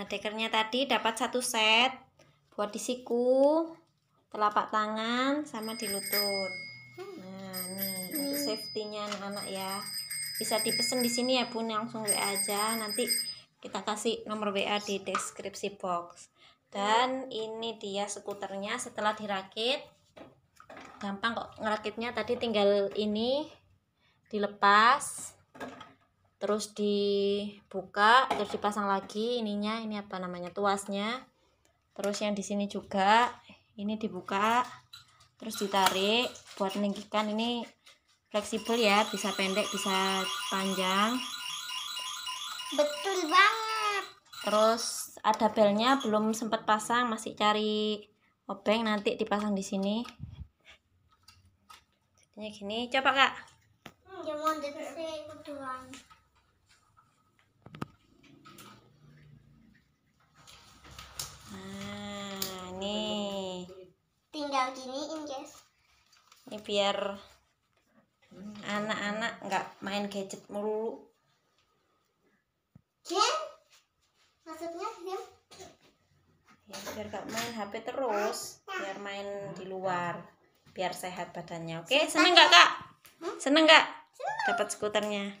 Nah, dekernya tadi dapat satu set buat di siku, telapak tangan, sama di lutut. Nah, nih untuk safety-nya anak-anak ya. Bisa dipesen di sini ya Bun, langsung WA aja. Nanti kita kasih nomor WA di deskripsi box. Dan ini dia skuternya setelah dirakit. Gampang kok ngerakitnya tadi tinggal ini dilepas terus dibuka terus dipasang lagi ininya ini apa namanya tuasnya. Terus yang di sini juga ini dibuka terus ditarik buat meninggikan. Ini fleksibel ya bisa pendek bisa panjang. Betul banget. terus ada belnya belum sempat pasang masih cari obeng nanti dipasang di sini. Jadinya gini. Coba kak. Dia mau detek kebetulan. nah nih Tinggal giniin guys. ini biar anak-anak nggak main gadget melulu. Ken? Maksudnya Ken? ya biar nggak main HP terus biar main di luar biar sehat badannya. Oke seneng nggak kak? Seneng nggak? Dapat skuternya